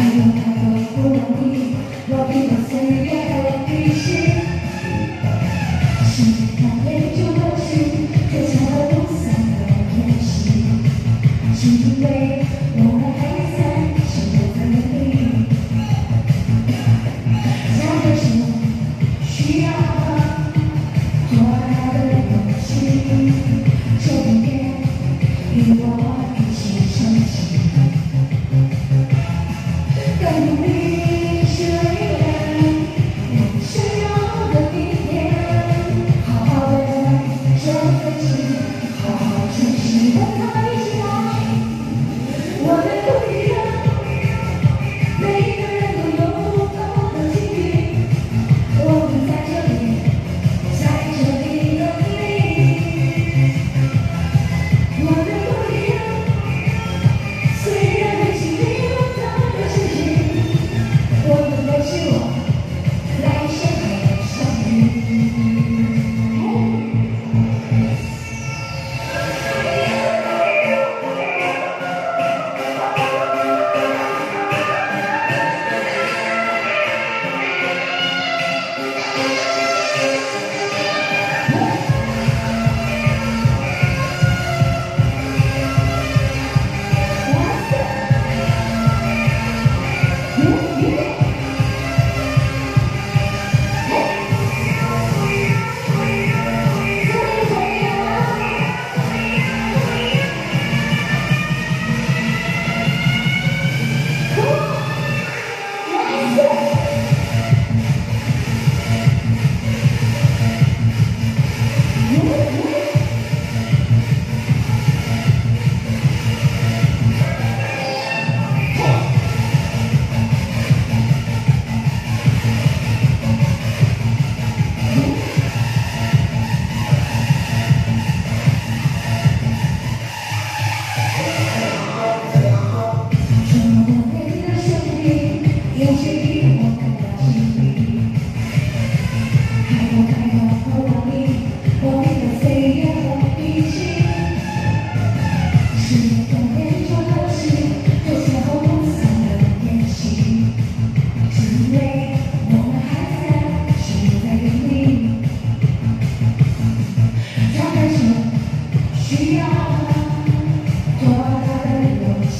I don't know what's going on, what people say, yeah.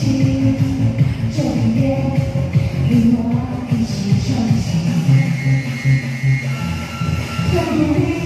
心，就别离我一起前行。就别。